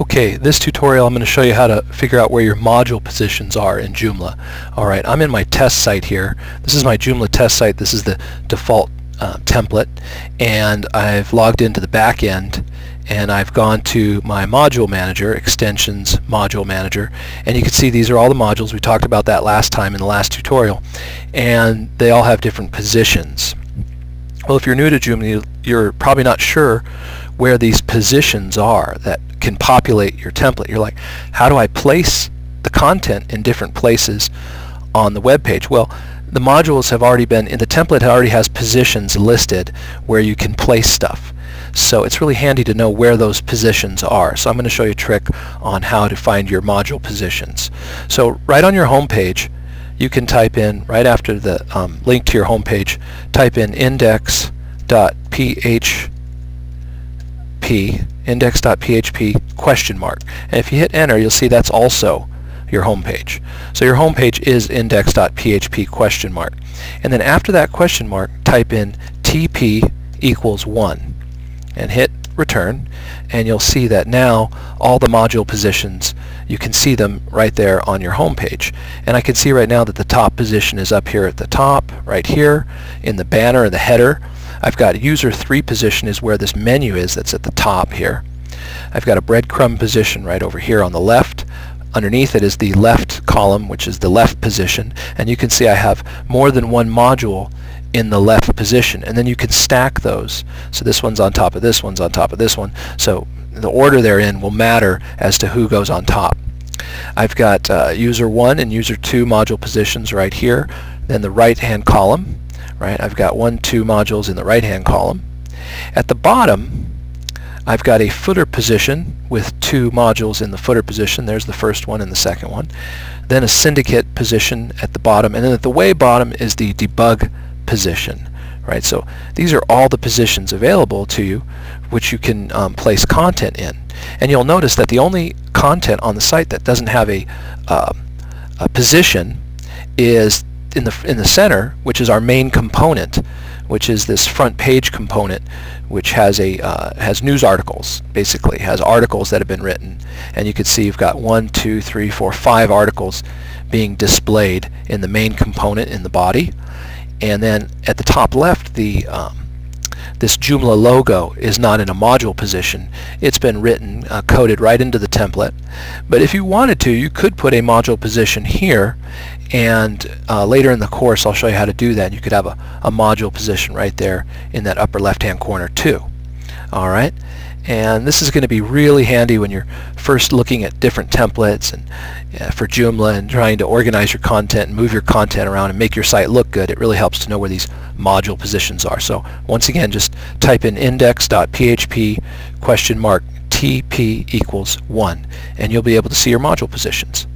Okay, this tutorial I'm going to show you how to figure out where your module positions are in Joomla. Alright, I'm in my test site here. This is my Joomla test site. This is the default uh, template and I've logged into the back end and I've gone to my module manager, extensions module manager, and you can see these are all the modules. We talked about that last time in the last tutorial and they all have different positions. Well, if you're new to Joomla, you're probably not sure where these positions are that can populate your template. You're like, how do I place the content in different places on the web page? Well, the modules have already been, in the template already has positions listed where you can place stuff. So it's really handy to know where those positions are. So I'm going to show you a trick on how to find your module positions. So right on your home page, you can type in, right after the um, link to your home page, type in index.php index.php question mark. And if you hit enter, you'll see that's also your home page. So your home page is index.php question mark. And then after that question mark, type in tp equals 1 and hit return and you'll see that now all the module positions you can see them right there on your home page and I can see right now that the top position is up here at the top right here in the banner the header I've got user 3 position is where this menu is that's at the top here. I've got a breadcrumb position right over here on the left. Underneath it is the left column, which is the left position. And you can see I have more than one module in the left position. And then you can stack those. So this one's on top of this one's on top of this one. So the order they're in will matter as to who goes on top. I've got uh, user 1 and user 2 module positions right here. Then the right hand column right? I've got one, two modules in the right-hand column. At the bottom, I've got a footer position with two modules in the footer position. There's the first one and the second one. Then a syndicate position at the bottom, and then at the way bottom is the debug position. Right, so these are all the positions available to you which you can um, place content in. And you'll notice that the only content on the site that doesn't have a, uh, a position is in the in the center, which is our main component, which is this front page component, which has a uh, has news articles basically has articles that have been written, and you can see you've got one, two, three, four, five articles being displayed in the main component in the body, and then at the top left the um, this Joomla logo is not in a module position. It's been written, uh, coded right into the template. But if you wanted to, you could put a module position here and uh, later in the course I'll show you how to do that. You could have a, a module position right there in that upper left hand corner too. Alright, and this is going to be really handy when you're first looking at different templates and uh, for Joomla and trying to organize your content and move your content around and make your site look good. It really helps to know where these module positions are. So once again just type in index.php question mark tp equals 1 and you'll be able to see your module positions.